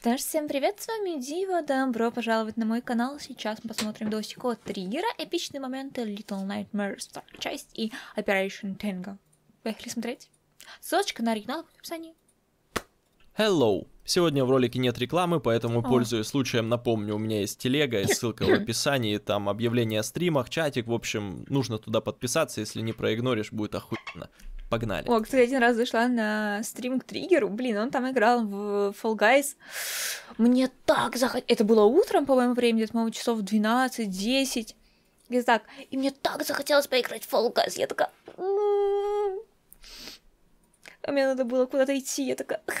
Что ж, всем привет, с вами Дива, добро пожаловать на мой канал. Сейчас мы посмотрим досик от триггера, эпичные моменты Little Nightmares, вторая часть и Operation Tango. Поехали смотреть. Ссылочка на оригинал в описании. Hello! Сегодня в ролике нет рекламы, поэтому, О. пользуясь случаем, напомню, у меня есть телега, и ссылка в описании, там объявление о стримах, чатик, в общем, нужно туда подписаться, если не проигноришь, будет охуенно. Погнали. О, кстати, один раз зашла на стрим к триггеру, блин, он там играл в Fall Guys. Мне так захотелось... Это было утром, по-моему, времени, где-то, по-моему, часов 12-10. Где-то так. И мне так захотелось поиграть в Fall Guys. Я такая... «М-м-м». А мне надо было куда-то идти. Я такая... «Х».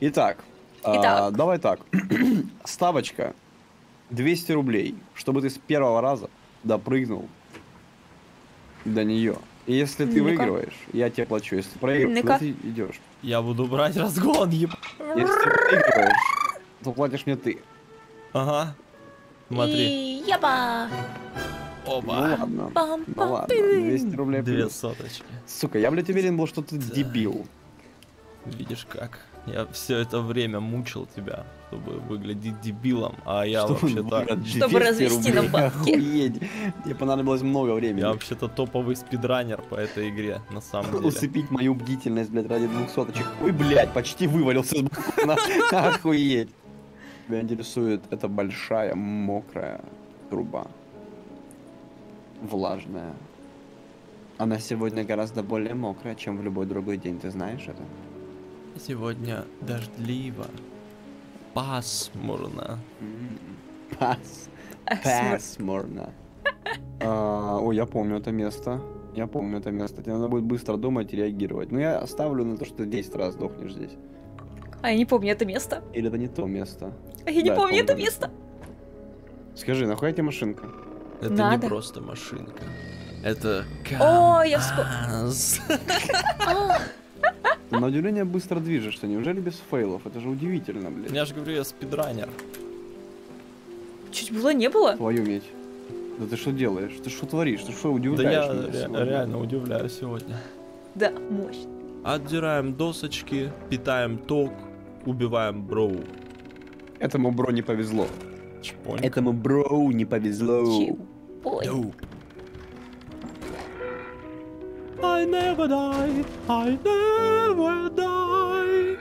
Итак, а, Итак. давай так. Ставочка 200 рублей, чтобы ты с первого раза допрыгнул до нее. И если ты Ну-ка. выигрываешь, я тебе плачу. Если ты проигрываешь, то ты идешь. Я буду брать разгон, еб... Если ты проигрываешь, то платишь мне ты. Ага. Смотри. И яба! Ну Оба. ладно. Пам, Ну пам, ладно, пым. 200 рублей Две плюс. соточки. Сука, я, блядь, уверен был, что ты дебил. Видишь как? Я все это время мучил тебя, чтобы выглядеть дебилом, а я вообще-то... Чтобы 200 развести рублей. бабки. Охуеть. Мне понадобилось много времени. Я вообще-то топовый спидранер по этой игре, на самом деле. Усыпить мою бдительность, блядь, ради двух соточек. Ой, блядь, почти вывалился с балкона. Охуеть. Тебя интересует эта большая, мокрая труба. Влажная. Она сегодня гораздо более мокрая, чем в любой другой день, ты знаешь это? Сегодня дождливо, пасмурно. Пас. Пасмурно. А, Ой, я помню это место. Я помню это место. Тебе надо будет быстро думать и реагировать. Но я оставлю на то, что ты 10 раз сдохнешь здесь. А я не помню это место. Или это не то место? А я не Да, помню это помню. место. Скажи, нахуй тебе машинка? Это Надо. не просто машинка. Это О, я вспо- КАМАЗ. А, Ты на удивление быстро движешься. Неужели без фейлов? Это же удивительно, блядь. Я же говорю, я спидранер. Чуть было не было. Твою медь. Да ты что делаешь? Ты что творишь? Ты что Да удивляешь я меня ре- реально удивляю сегодня. Да, мощь. Отдираем досочки, питаем ток, убиваем броу. Этому бро не повезло. Чпоньк. Этому бро не повезло. Чиу. I never die, I never die.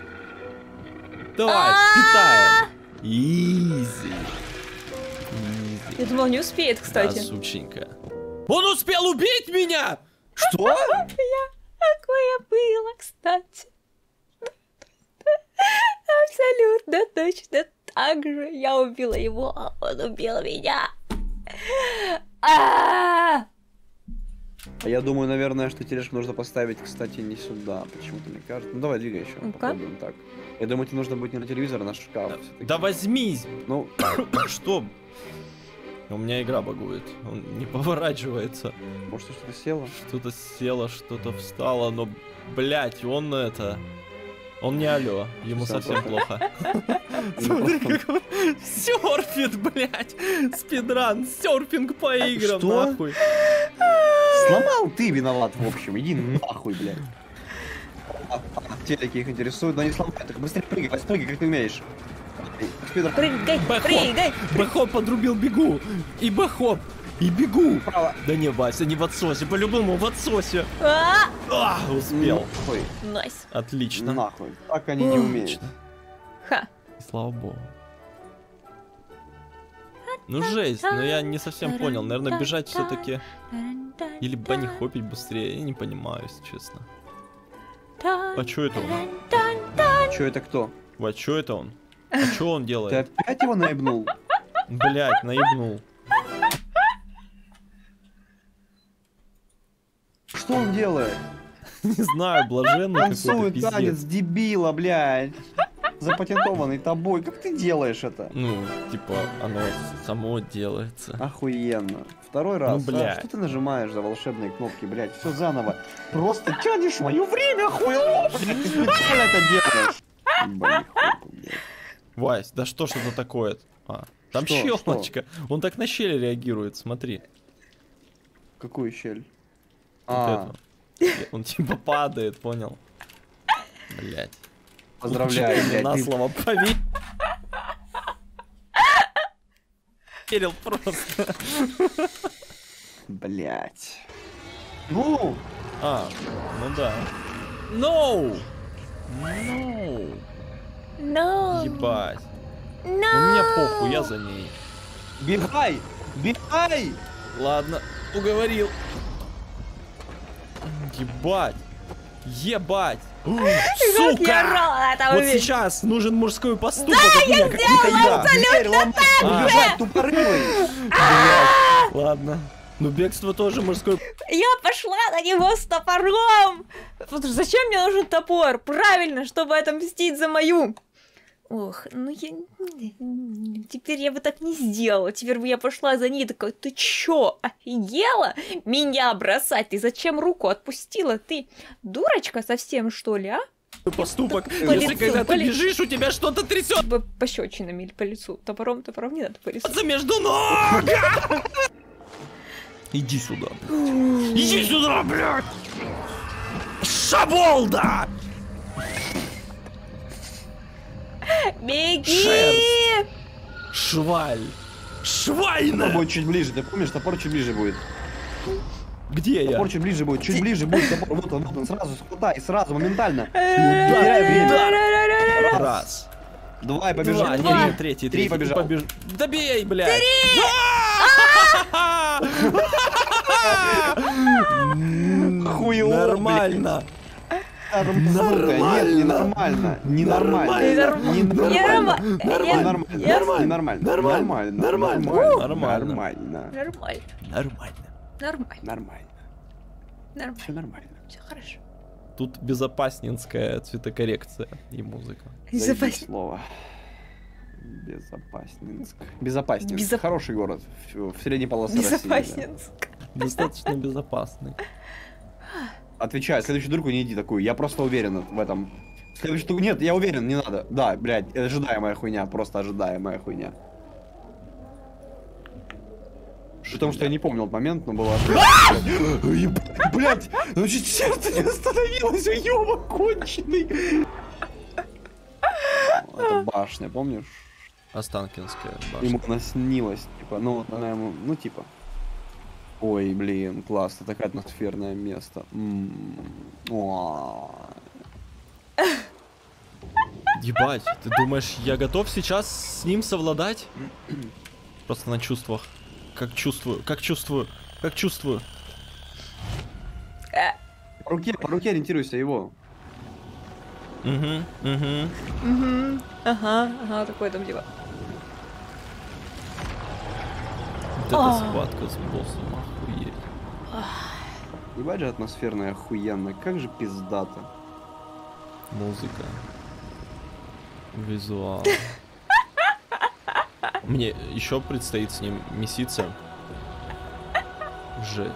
Давай, питаем. Изи. Изи. Я думала, не успеет, кстати. сученька. Он успел убить меня! Что? Такое было, кстати. Абсолютно точно так же. Я убила его, а он убил меня. А! А я думаю, наверное, что тележку нужно поставить, кстати, не сюда. Почему-то мне кажется. Ну давай, двигай еще. Попробуем так. Я думаю, тебе нужно будет не на телевизор, а на шкаф. всё-таки. Да возьмись! Ну, Что? У меня игра багует. Он не поворачивается. может, что-то село? Что-то село, что-то встало, но, блять, он это... Он не алло, ему Всё совсем плохо. Смотри, как он серфит, блять! Спидран, серфинг по играм, нахуй. Сломал ты виноват, в общем. Иди нахуй, блядь. А, а, Телеки их интересуют, но не сломай. Так быстрее прыгай, прыгай, как ты умеешь. Спидер, Прыгай, Бэкхоп. прыгай. Бэхоп подрубил, бегу! И бэхоп! И бегу! право. Да не, Вася, не в отсосе, по-любому в отсосе. А! А, успел. Нахуй, Nice. Отлично. нахуй. Так они не умеют. Отлично. Ха. И Слава богу. Ну жесть, но я не совсем понял. Наверное, бежать все-таки или банихопить быстрее, я не понимаю, если честно. А чё это он? Че это кто? А чё это он? А чё он Ты делает? опять его наебнул? Блять, наебнул. Что он делает? Не знаю, блаженный какой-то Танцует пиздец. танец дебила, блядь. Запатентованный тобой. Как ты делаешь это? Ну, типа, оно само делается. Охуенно. Второй раз. Ну, блядь. А, что ты нажимаешь за волшебные кнопки, блядь? Все заново. Просто тянешь мое время, хуйло, блядь. Ты специально это делаешь. Ебать, хуй, блядь. Вась, да что ж это такое? А, там Что, щелочка. Он так на щели реагирует, смотри. Какую щель? Вот А, эту. Он типа падает, понял? Блять. Поздравляю, блядь. на слово поверь. Верил просто. Блядь. Ну, А, ну да. No! No! No, Ебать. no. Ну мне похуй, я за ней. бегай! Бегай! Ладно, уговорил. Ебать. Ебать! Сука! Вот сейчас нужен мужской поступок. Да, я сделала абсолютно так же! А! Ладно. Ну, бегство тоже мужское. Я пошла на него с топором! Зачем мне нужен топор? Правильно, чтобы отомстить за мою Ох, ну я... Теперь я бы так не сделала. Теперь бы я пошла за ней такая, ты чё, офигела? Меня бросать? Ты зачем руку отпустила? Ты дурочка совсем, что ли, а? поступок. По Если лицу, когда по ты лицу. бежишь, у тебя что-то трясет По пощечинами или по лицу. Топором, топором не надо по лицу. между ног. Иди сюда, блядь. Иди сюда, блядь. Шаболда! Беги! Шваль. Топор Швайна! будет чуть ближе, ты помнишь, топор чуть ближе будет. Где я? Топор чуть ближе будет, чуть ближе будет топор. Вот он, вот он, сразу схватай, сразу, моментально. да, теряй время. Раз. Два и Два, побежали. не, не, третий, Три побежал. побеж- Да бей, блядь. Три! Хуйло, Нормально. Нормально. Нет, ненормально. Ненормально. Нормально. Ненормально. Нормально. Нормально. Нормально. Нормально. Нормально. Нормально. Нормально. Нормально. Нормально. Нормально. Нормально. Все нормально. Все хорошо. Тут безопасненская цветокоррекция и музыка. Безопасно. слово. Безопасненск. Безопасненск. Безоп- Хороший город. В, в средней полосе России. Безопасненск. Достаточно безопасный. Отвечаю, следующую дырку не иди такую. Я просто уверен в этом. Следующую штуку. Нет, я уверен, не надо. Да, блядь, ожидаемая хуйня. Просто ожидаемая хуйня. При том, что я не помнил этот момент, но было... Ебать, Блядь, ну чуть сердце не остановилось, ёба конченый. Это башня, помнишь? Останкинская башня. Ему она снилась, типа, ну, вот она ему, ну, типа. Ой, блин, классно, такое атмосферное место. М, о. Ебать, ты думаешь, я готов сейчас с ним совладать? Просто на чувствах. Как чувствую, как чувствую, как чувствую. По руке, по руке ориентируйся его. Угу, угу. Мгм. Ага, ага, такое там дело. Вот эта А. схватка с боссом, охуеть. Ебать же атмосферная охуенно, как же пиздато. Музыка. Визуал. Мне еще предстоит с ним меситься. Жесть.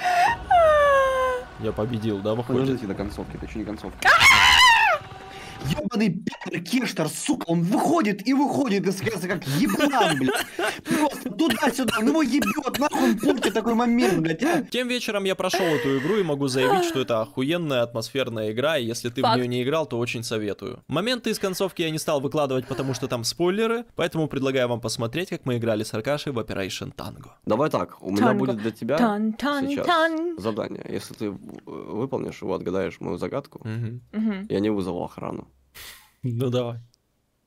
Я победил, да, выходит? Подождите до концовки, это еще не концовка. Ёбаный Питер Кештер, сука, он выходит и выходит из леса, как еблан, блядь. Просто туда-сюда, он его ебет, нахуй он портит такой момент, блядь, а. Тем вечером я прошел эту игру и могу заявить, что это охуенная атмосферная игра, и если ты в Факт. нее не играл, то очень советую. Моменты из концовки я не стал выкладывать, потому что там спойлеры, поэтому предлагаю вам посмотреть, как мы играли с Аркашей в Operation Tango. Давай так, у меня Танго. будет для тебя Тан, тан, сейчас тан. задание. Если ты э, выполнишь его, отгадаешь мою загадку. Мгм. я не вызову охрану. Ну давай.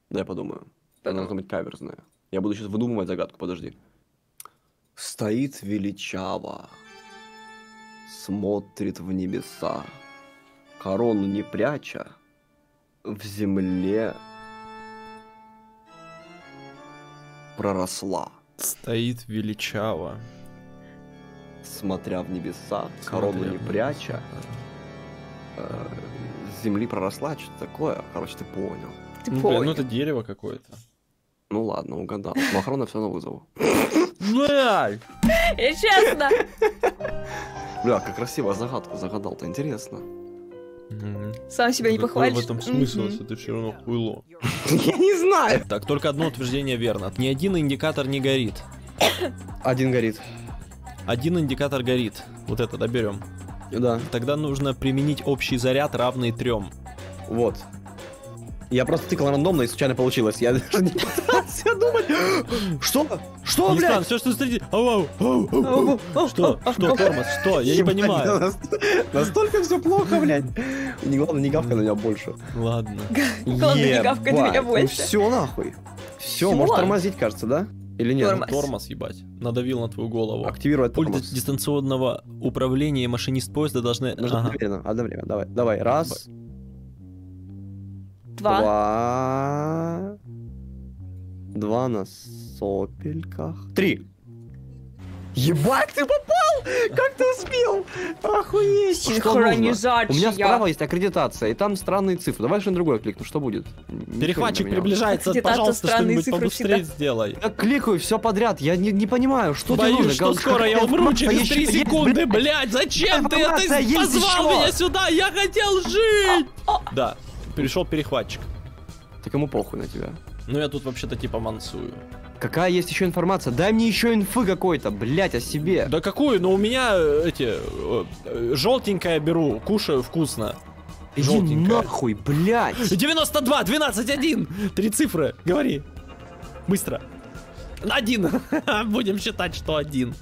Да, я подумаю. Она должна быть каверзная. Я буду сейчас выдумывать загадку, подожди. Стоит величаво, смотрит в небеса, корону не пряча, в земле проросла, Стоит величаво. смотря в небеса, корону смотря не в пряча, э, с земли проросла, что-то такое. Короче, ты понял. Ты Ну, блин, ну понял. это дерево какое-то. Ну ладно, угадал. Охрану все равно вызову. Блядь! Я честно. Бля, как красиво загадку загадал-то, интересно. Сам себя не похвалишь. в этом смысл, если ты все равно хуйло? Я не знаю. Так, только одно утверждение верно. Ни один индикатор не горит. Один горит. Один индикатор горит. Вот это доберем. Да, Тогда нужно применить общий заряд, равный трем. вот. Я просто тыкал рандомно и случайно получилось. Я даже не пытался думать. Что? Что, блядь? все, что встретит. Ау, ау, ау, ау. Что? Что, тормоз? Что? Я не понимаю. наст- Настолько все плохо, блядь. Не главное, не гавкай на меня больше. Ладно. Главное, не гавкай на меня больше. все Ну нахуй. Все, может тормозить, кажется, да? Или нет? Тормоз. Тормоз, ебать. Надавил на твою голову. Активировать Пульт тормоз. дистанционного управления и машинист поезда должны... Нужно Ага. одновременно, одновременно. Давай, давай. Раз, Два. два... Два на сопельках. Три. Ебать, ты попал! Как ты успел? Охуеть! Синхронизация. У меня справа есть аккредитация, и там странные цифры. Давай что-нибудь другое кликну, что будет? Перехватчик приближается, пожалуйста, что-нибудь побыстрее сделай. Я кликаю все подряд, я не, не понимаю, что тебе нужно. Что скоро я умру через еще 3 есть, секунды, блядь? Зачем ты это позвал меня сюда? Я хотел жить! Да, пришел перехватчик. Ты кому похуй на тебя? Ну я тут вообще-то типа мансую. Какая есть еще информация? Дай мне еще инфы какой-то, блять, о себе. Да какую? Ну у меня э, эти... э, Желтенькое беру, кушаю вкусно. Иди желтенькая. нахуй, блять. 92, 12, 1! Три цифры, говори. Быстро. Один. Будем считать, что один.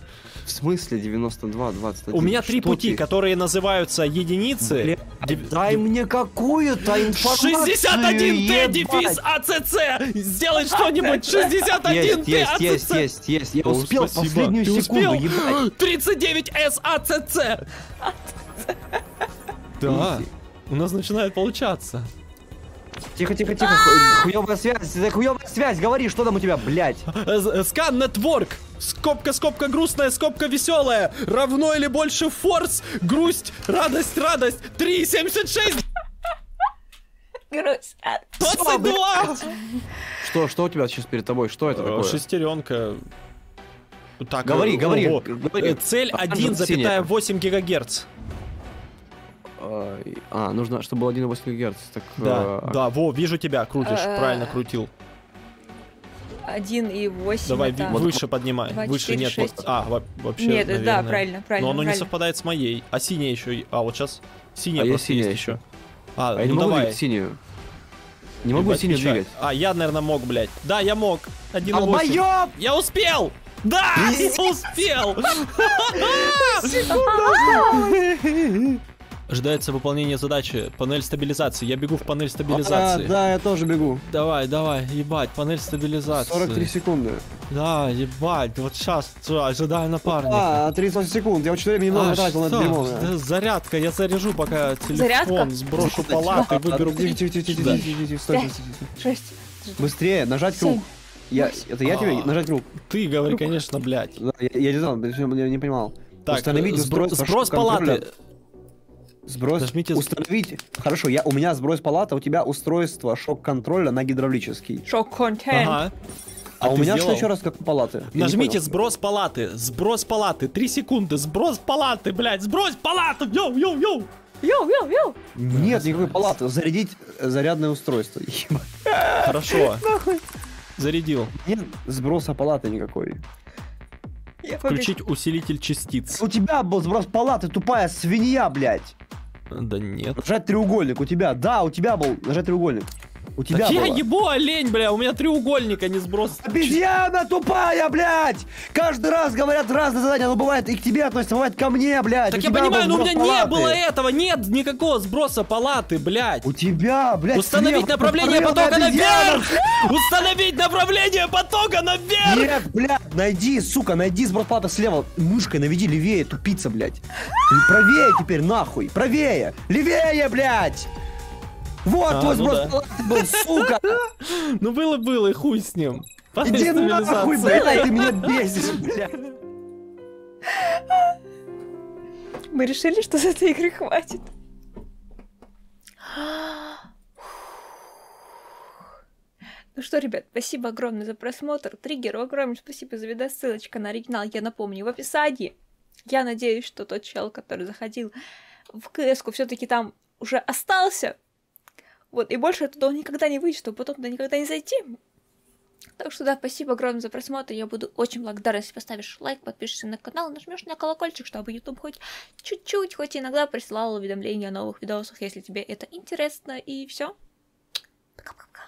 В смысле 92, 21? У меня три Что пути, ты? которые называются единицы. Блядь, Дев- Дай мне какую-то информацию. 61 Т ебать. дефис АЦЦ! Сделай что-нибудь! 61 Есть, Т есть, есть, АЦЦ! есть, есть. Я успел последнюю секунду, успел? ебать. 39 С АЦЦ! Да, у нас начинает получаться. Тихо, тихо, тихо. ху- Хуёвая связь, хуёвая связь. Говори, что там у тебя, блять? Э, э, Скан нетворк! Скобка, скобка грустная, скобка веселая. Равно или больше форс, грусть, радость, радость. 3,76, Грусть. А, 22! Что, что у тебя сейчас перед тобой? Что это такое? Шестеренка. Так, Говори, э, говори, ого. говори. Э, Цель Оранжево- синяя. 1,8 гигагерц. А, нужно, чтобы было 1,8 Гц. Так, Да, э, да, во, вижу тебя, крутишь, Э, правильно крутил. Один и восемь. Давай это- выше поднимай, два, выше четыре, нет. шесть. вот- А, во- вообще, Нет, да, наверное. правильно, правильно. Но оно не правильно. совпадает с моей. А синяя еще. и- А, вот сейчас синяя А есть просто синяя есть еще. А, А я не ну могу давай. двигать синюю. Не могу Ебать, синюю двигать. А, я, наверное, мог, блядь. Да, я мог. 1,8. Долбоёб! Я успел! Да! Я успел! Ожидается выполнение задачи. Панель стабилизации. Я бегу в панель стабилизации. А, да, я тоже бегу. Давай, давай, ебать, панель стабилизации. 43 секунды. Да, ебать, вот сейчас ожидаю напарника. А, 38 секунд. Я очень времени много А, тратил на дерьмо. Да, Зарядка, я заряжу, пока телефон Зарядка? сброшу палаты, выберу... Тихо, тихо, тихо, тихо, тихо. Быстрее, нажать круг. Я, это я тебе? А. Нажать круг. Ты говори, конечно, блядь. Я, не знал, я не понимал. Так, Установить сброс палаты. Сброс. Нажмите Установить. Хорошо, я, у меня сброс палата, у тебя устройство шок-контроля на гидравлический. Шок контент. Ага. А, А у меня что сделал? еще раз как палаты? Я Нажмите сброс палаты, сброс палаты, три секунды, сброс палаты, блядь, сброс палату, йоу-йоу-йоу. Йоу-йоу-йоу. Нет никакой палаты. Зарядить э, зарядное устройство. Ебать. Хорошо. Зарядил. Нет сброса палаты никакой. Включить усилитель частиц. У тебя был сброс палаты, тупая свинья, блядь. Да нет. Нажать треугольник у тебя. Да, у тебя был. Нажать треугольник. У тебя я ебу олень, бля, у меня треугольник, а не сброс. Обезьяна тупая, блядь! Каждый раз говорят разные задания, оно бывает и к тебе относится, бывает ко мне, блядь. Так У я понимаю, но у меня сброс не палаты. было этого, нет никакого сброса палаты, блядь. У тебя, блядь, Установить слева направление потока обезьяна. наверх! Установить направление потока наверх! Нет, блядь, найди, сука, найди сброс палаты слева. Мышкой наведи левее, тупица, блядь. Правее теперь, нахуй. Правее. Левее, блядь. Вот А, твой ну да. был, сука. Ну было-было, и хуй с ним. Иди нахуй, блядь, ты меня бесишь, блядь. Мы решили, что с этой игры хватит. Ну что, ребят, спасибо огромное за просмотр. Триггеру огромное спасибо за видос. Ссылочка на оригинал, я напомню, в описании. Я надеюсь, что тот чел, который заходил в кс все-таки там уже остался. Вот, и больше туда никогда не выйдет, чтобы потом туда никогда не зайти. Так что да, спасибо огромное за просмотр. Я буду очень благодарна, если поставишь лайк, подпишешься на канал, нажмешь на колокольчик, чтобы YouTube хоть чуть-чуть, хоть иногда присылал уведомления о новых видосах, если тебе это интересно. И все. Пока-пока.